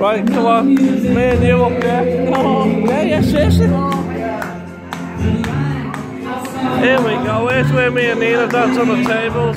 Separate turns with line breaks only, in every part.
Right, come on. Me and you up there. Oh, yeah, yes, yes. Here we go. Here's where me and Nina dance on the tables.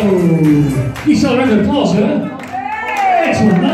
He's celebrating applause, huh? Excellent.